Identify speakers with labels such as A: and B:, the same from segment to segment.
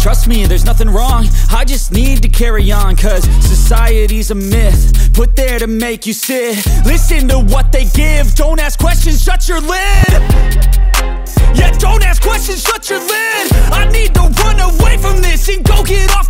A: Trust me, there's nothing wrong. I just need to carry on Cause society's a myth Put there to make you sit. Listen to what they give. Don't ask questions, shut your lid. Yeah, don't ask questions, shut your lid. I need to run away from this And go get off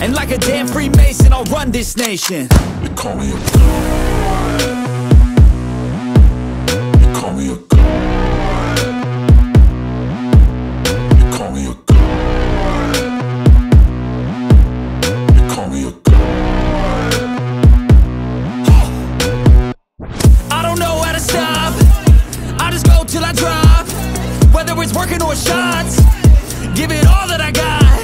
A: And like a damn Freemason, I'll run this nation
B: They call me a god. They call me a god. They call me a god. They call me a god.
A: I don't know how to stop I just go till I drop Whether it's working or shots Give it all that I got